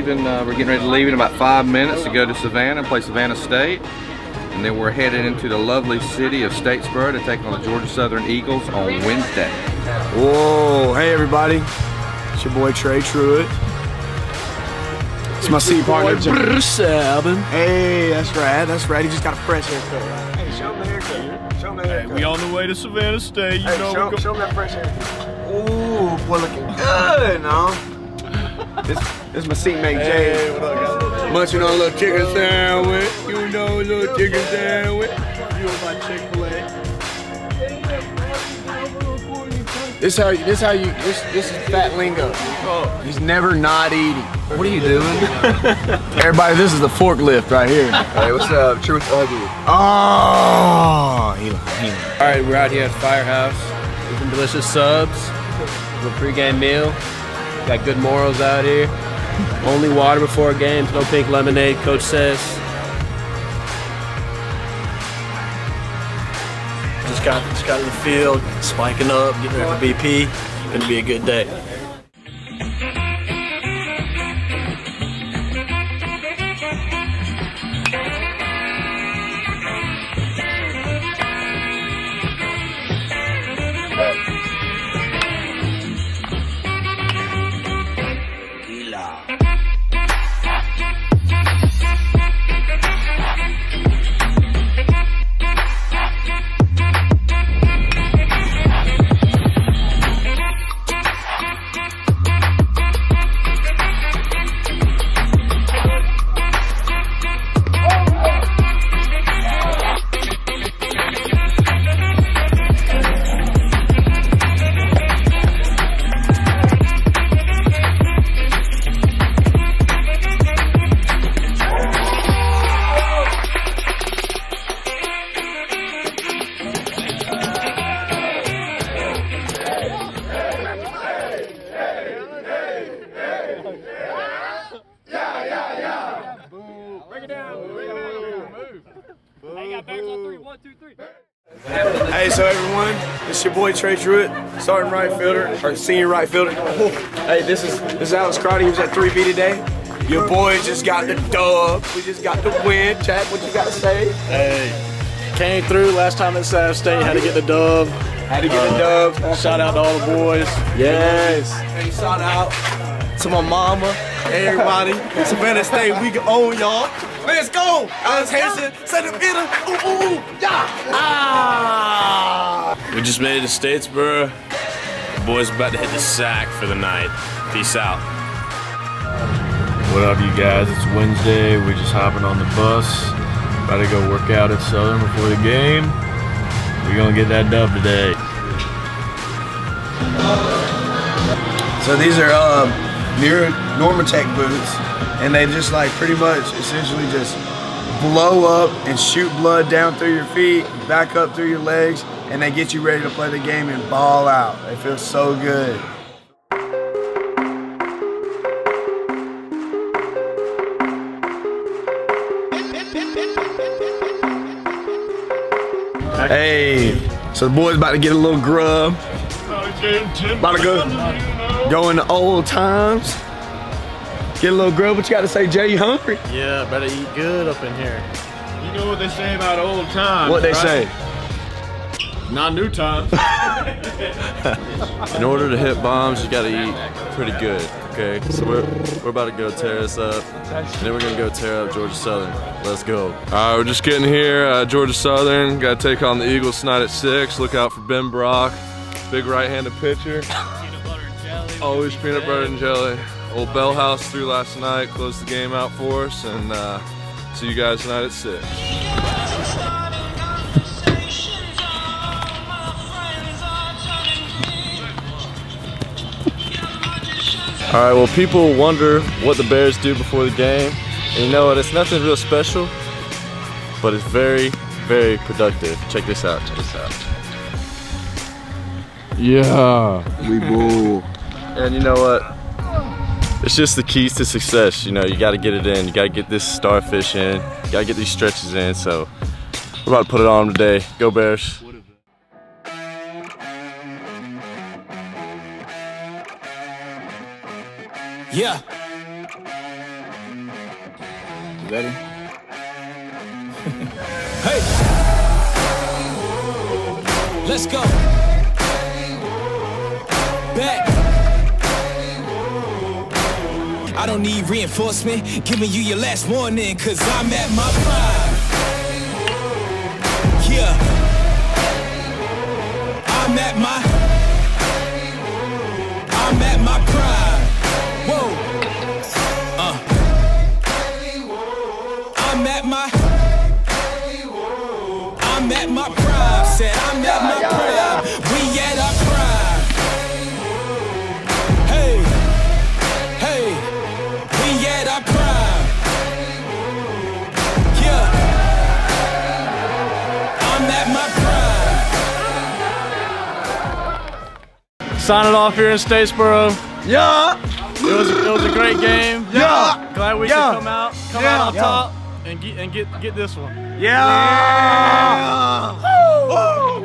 leaving. Uh, we're getting ready to leave in about five minutes to go to Savannah and play Savannah State. And then we're headed into the lovely city of Statesboro to take on the Georgia Southern Eagles on Wednesday. Whoa, hey everybody. It's your boy Trey Truitt. It's my seat partner. Bruce Alvin. Hey, that's right, that's right. He just got a fresh haircut. Hey, show him the haircut. Show him the haircut. We on the way to Savannah State. You Hey, know show, we show him that fresh haircut. Ooh, boy looking good, no? This, this is my seatmate Jay. Hey, what up, guys? Munching on a little chicken sandwich. You know, a little chicken sandwich. You on my Chick-fil-A. This how you, this how you this this is fat lingo. Oh. He's never not eating. What are you doing? Everybody, this is the forklift right here. Hey, what's up? Truth Ugly. Oh, he, he. All right, we're out here at Firehouse. Eating delicious subs. Little pregame meal. Got good morals out here. Only water before games. No pink lemonade. Coach says. Just got just got in the field, spiking up, getting ready for BP. Gonna be a good day. Yeah. Hey, so everyone, it's your boy Trey Truitt, starting right fielder or senior right fielder. Hey, this is this is Alex Crotty. He was at 3B today. Your boy just got the dub. We just got the win. Chad, what you got to say? Hey, came through last time at South State. Had to get the dub. Had to get a dub. Shout out to all the boys. Yes. And shout out to my mama, everybody. Savannah State, we can own y'all. Let's go! Alex Hansen, center fielder. Ooh, ooh, ooh, yeah! Ah! We just made it to Statesboro. The boys about to hit the sack for the night. Peace out. What up, you guys? It's Wednesday. We're just hopping on the bus. About to go work out at Southern before the game. We're gonna get that dub today. So these are um, near Normatec boots, and they just like pretty much essentially just blow up and shoot blood down through your feet, back up through your legs, and they get you ready to play the game and ball out. They feel so good. Hey, so the boys about to get a little grub. About to go, go into old times. Get a little grub. What you got to say, Jay? You hungry? Yeah, better eat good up in here. You know what they say about old times? What they say? Not new times. In order to hit bombs, you gotta eat pretty good. Okay, so we're we're about to go tear this up, and then we're gonna go tear up Georgia Southern. Let's go. All right, we're just getting here. Uh, Georgia Southern got to take on the Eagles tonight at six. Look out for Ben Brock, big right-handed pitcher. Always peanut butter and jelly. Old Bell House through last night, closed the game out for us, and uh, see you guys tonight at six. All right, well, people wonder what the Bears do before the game, and you know what? It's nothing real special, but it's very, very productive. Check this out. Check this out. Yeah. We boo. And you know what? It's just the keys to success. You know, you got to get it in. You got to get this starfish in. You got to get these stretches in. So we're about to put it on today. Go Bears. Yeah. You ready? Hey! Let's go. Back. I don't need reinforcement, giving you your last warning, cause I'm at my prime. Yeah. I'm at my I'm at my prime. Said I'm at my prime. We at our prime. Hey, hey, we at our prime. Yeah, I'm at my prime. Signing off here in Statesboro. Yeah. It was it was a great game. Yeah. Glad we Yeah. could come out come Yeah. out on Yeah. top and get and get get this one. Yeah. yeah. Woo! Woo!